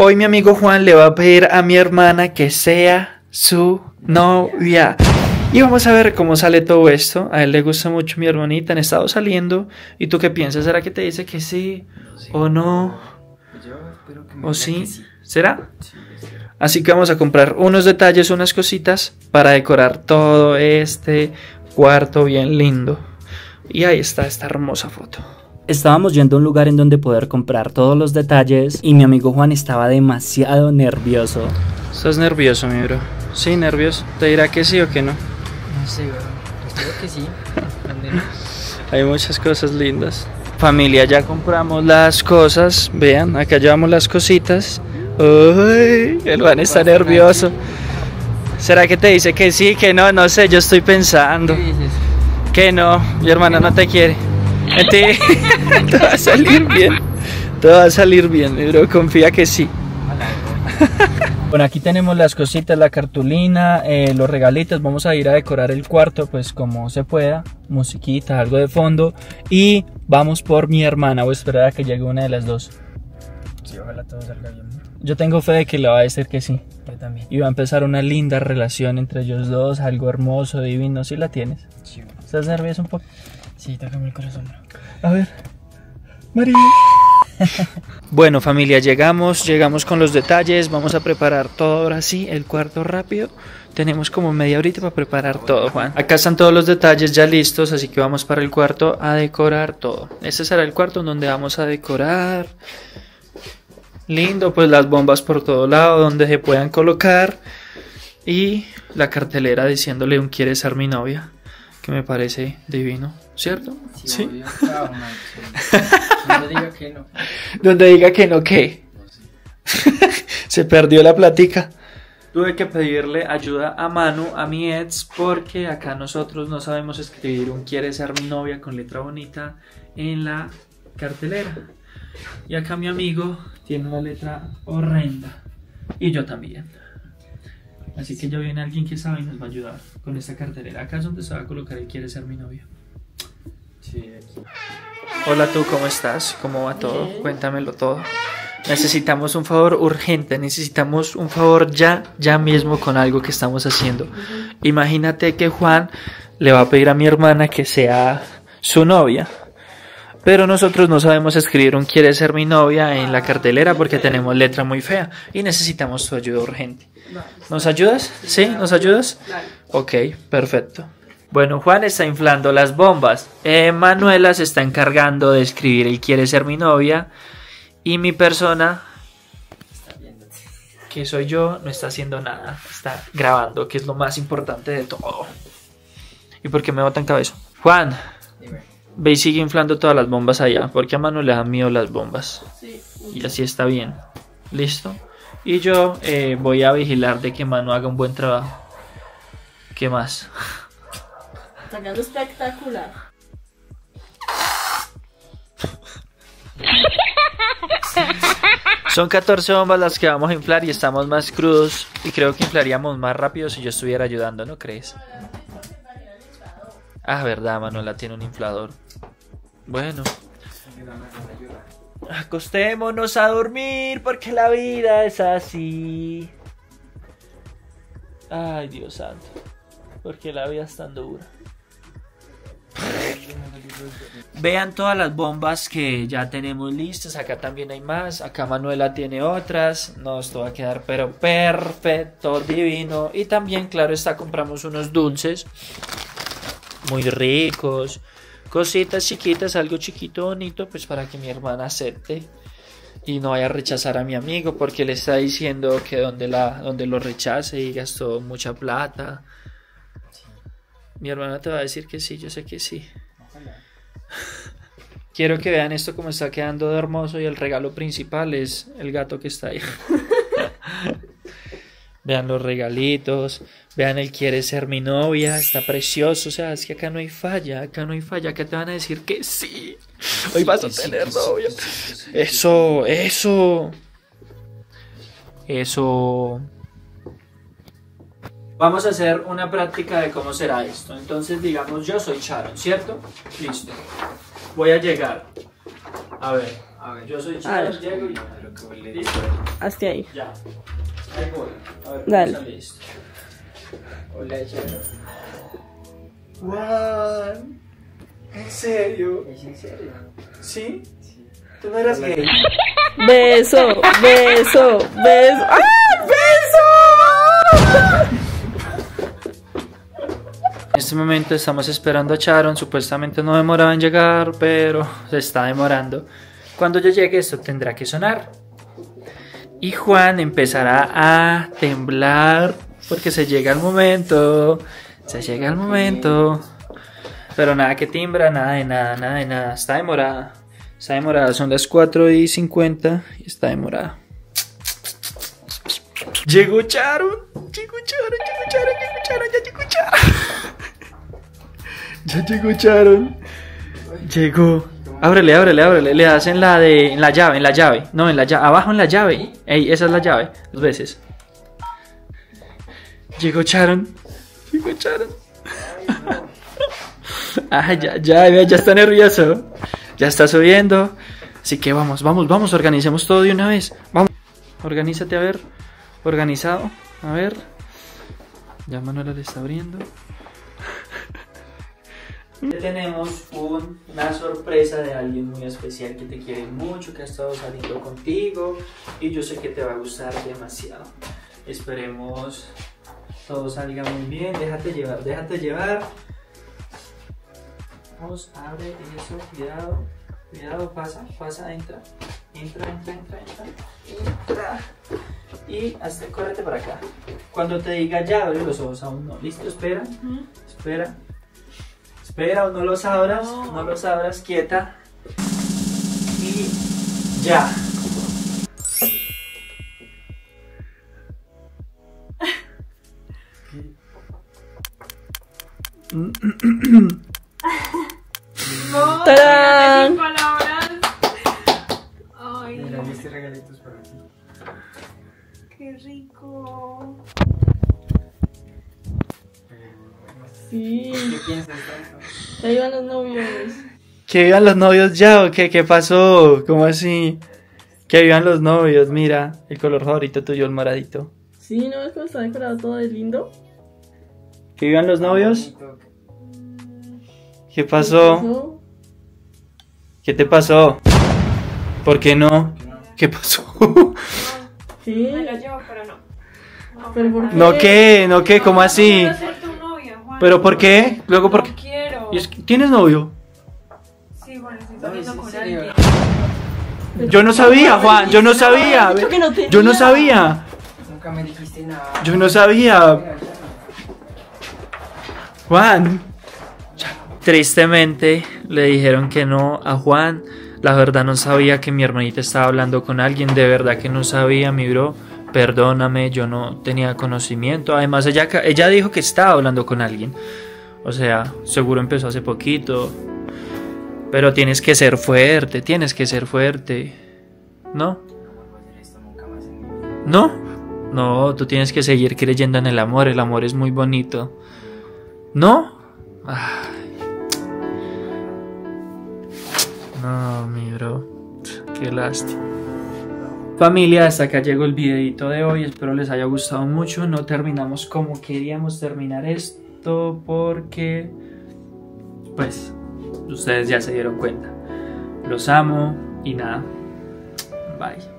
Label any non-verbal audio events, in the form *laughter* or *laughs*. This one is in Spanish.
Hoy mi amigo Juan le va a pedir a mi hermana que sea su novia. Y vamos a ver cómo sale todo esto. A él le gusta mucho mi hermanita, han estado saliendo. ¿Y tú qué piensas? ¿Será que te dice que sí o no? ¿O sí? ¿Será? Así que vamos a comprar unos detalles, unas cositas para decorar todo este cuarto bien lindo. Y ahí está esta hermosa foto. Estábamos yendo a un lugar en donde poder comprar todos los detalles y mi amigo Juan estaba demasiado nervioso. ¿Estás nervioso, mi bro? Sí, nervioso. ¿Te dirá que sí o que no? No sé, bro. Pues creo que sí. *laughs* Hay muchas cosas lindas. Familia, ya compramos las cosas. Vean, acá llevamos las cositas. Uy, el Juan está nervioso. ¿Será que te dice que sí, que no? No sé, yo estoy pensando. ¿Qué dices? Que no, mi hermana no te quiere. *laughs* Enti- Todo va a salir bien. Todo va a salir bien, mi bro. Confía que sí. Bueno, aquí tenemos las cositas, la cartulina, eh, los regalitos. Vamos a ir a decorar el cuarto, pues como se pueda. Musiquita, algo de fondo. Y vamos por mi hermana. Voy a esperar a que llegue una de las dos. Sí, ojalá todo salga bien. Yo tengo fe de que le va a decir que sí. Yo también. Y va a empezar una linda relación entre ellos dos. Algo hermoso, divino. ¿Sí la tienes? Sí. ¿Estás nervioso un poco? Sí, tócame el corazón. A ver. María. *laughs* bueno, familia, llegamos, llegamos con los detalles. Vamos a preparar todo ahora sí, el cuarto rápido. Tenemos como media horita para preparar todo, Juan. Acá están todos los detalles ya listos, así que vamos para el cuarto a decorar todo. Este será el cuarto en donde vamos a decorar. Lindo, pues las bombas por todo lado donde se puedan colocar. Y la cartelera diciéndole un quieres ser mi novia. Que me parece divino, ¿cierto? Sí, obvio. *laughs* Ah, man, sí. Diga que no. Donde diga que no, ¿qué? Se perdió la platica. Tuve que pedirle ayuda a Manu, a mi ex, porque acá nosotros no sabemos escribir un quiere ser mi novia con letra bonita en la cartelera. Y acá mi amigo tiene una letra horrenda. Y yo también. Así que ya viene alguien que sabe y nos va a ayudar con esta cartelera. Acá es donde se va a colocar el quiere ser mi novia. Sí, aquí. Hola tú, ¿cómo estás? ¿Cómo va todo? Cuéntamelo todo. Necesitamos un favor urgente, necesitamos un favor ya, ya mismo con algo que estamos haciendo. Imagínate que Juan le va a pedir a mi hermana que sea su novia. Pero nosotros no sabemos escribir un quiere ser mi novia en la cartelera porque tenemos letra muy fea y necesitamos tu ayuda urgente. ¿Nos ayudas? ¿Sí? ¿Nos ayudas? Ok, perfecto. Bueno, Juan está inflando las bombas. Eh, Manuela se está encargando de escribir el quiere ser mi novia. Y mi persona, que soy yo, no está haciendo nada. Está grabando, que es lo más importante de todo. ¿Y por qué me botan cabeza? Juan, Dime. ve y sigue inflando todas las bombas allá. Porque a Manu le dan miedo las bombas. Sí. Y así está bien. ¿Listo? Y yo eh, voy a vigilar de que Manu haga un buen trabajo. ¿Qué más? Quedando espectacular. Son 14 bombas las que vamos a inflar y estamos más crudos. Y creo que inflaríamos más rápido si yo estuviera ayudando, ¿no crees? Ah, verdad, Manuela tiene un inflador. Bueno. Acostémonos a dormir porque la vida es así. Ay, Dios santo. Porque la vida es tan dura. Vean todas las bombas que ya tenemos listas. Acá también hay más. Acá Manuela tiene otras. No, esto va a quedar pero perfecto, divino. Y también, claro está, compramos unos dulces muy ricos. Cositas chiquitas, algo chiquito, bonito, pues para que mi hermana acepte y no vaya a rechazar a mi amigo porque le está diciendo que donde, la, donde lo rechace y gastó mucha plata. Mi hermana te va a decir que sí, yo sé que sí. *laughs* Quiero que vean esto como está quedando de hermoso y el regalo principal es el gato que está ahí. *laughs* vean los regalitos, vean el quiere ser mi novia, está precioso, o sea, es que acá no hay falla, acá no hay falla, acá te van a decir que sí. Hoy vas a tener novia. Eso, eso. Eso. Vamos a hacer una práctica de cómo será esto. Entonces, digamos, yo soy Sharon, ¿cierto? Listo. Voy a llegar. A ver, A ver, Yo soy A ver. Chávez, llego y... Listo. Hasta ahí. Ya. Ahí voy. A ver, Dale. ¿cómo sale esto? Hola, Charo. Juan. ¿En serio? ¿Es en serio? ¿Sí? ¿Tú no eras gay? Beso, beso, beso. ¡Ah! ¡Beso! En este momento estamos esperando a Sharon. Supuestamente no demoraba en llegar, pero *laughs* se está demorando. Cuando yo llegue, esto tendrá que sonar. Y Juan empezará a temblar porque se llega el momento. Se llega el momento. Pero nada que timbra, nada de nada, nada de nada. Está demorada. Está demorada. Son las 4 y 50 y está demorada. Llegó Charon. Llegó Charon, llegó Charon, llegó Charon, ya llegó Charon. Ya llegó Charon. Llegó. Ábrele, ábrele, ábrele. Le das en la de. En la llave, en la llave. No, en la llave. Abajo en la llave. Ey, esa es la llave. Dos veces. Llegó Charon. Llegó Charon. Ah, *laughs* ya, ya, ya, ya está nervioso. Ya está subiendo. Así que vamos, vamos, vamos, organicemos todo de una vez. Vamos. Organízate, a ver. Organizado. A ver. Ya Manuela le está abriendo. Tenemos un- una sorpresa de alguien muy especial que te quiere mucho, que ha estado saliendo contigo y yo sé que te va a gustar demasiado. Esperemos todo salga muy bien. Déjate llevar, déjate llevar. Vamos, abre eso, cuidado, cuidado, pasa, pasa, entra, entra, entra, entra, entra, entra. Y hasta, córrete para acá. Cuando te diga ya, abre los ojos aún no. ¿Listo? Espera, espera. Espera, aún no los abras, no los abras, quieta. Y ya. No, ¡Tarán! sin palabras. Ay, Mira, viste regalitos para ti. qué rico. Sí. ¿Qué piensas van los novios. Que vivan los novios ya o qué, qué pasó? ¿Cómo así? Que vivan los novios, mira, el color favorito tuyo, el moradito. Sí, ¿no ves cómo está decorado todo de lindo? Que vivan los novios. Bonito. ¿Qué pasó? ¿Qué te pasó? ¿Por qué no? ¿Qué pasó? Sí. Me lo llevo, pero no. No, ¿Pero por qué? ¿No qué? ¿No qué? ¿Cómo No así? quiero ser tu novia, Juan. ¿Pero por qué? Luego, ¿por No qué? quiero. ¿Y es que- ¿Tienes novio? Sí, bueno, estoy No, saliendo. Yo no sabía, Juan, yo no sabía. Dicho que no tenía. Yo no sabía. Nunca me dijiste nada. Yo no sabía. Juan. Tristemente le dijeron que no a Juan. La verdad no sabía que mi hermanita estaba hablando con alguien. De verdad que no sabía, mi bro. Perdóname, yo no tenía conocimiento. Además, ella, ella dijo que estaba hablando con alguien. O sea, seguro empezó hace poquito. Pero tienes que ser fuerte, tienes que ser fuerte. ¿No? ¿No? No, tú tienes que seguir creyendo en el amor. El amor es muy bonito. ¿No? Ay. No, mi bro. Qué lástima. Familia, hasta acá llegó el videito de hoy. Espero les haya gustado mucho. No terminamos como queríamos terminar esto porque... Pues, ustedes ya se dieron cuenta. Los amo y nada. Bye.